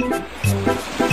嗯。